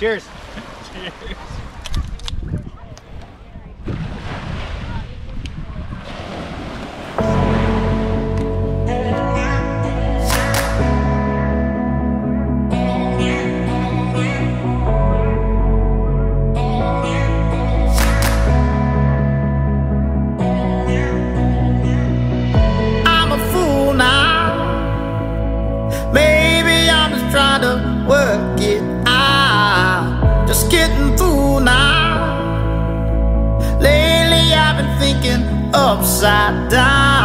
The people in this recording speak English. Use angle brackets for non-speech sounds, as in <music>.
Cheers. <laughs> Cheers. Thinking upside down.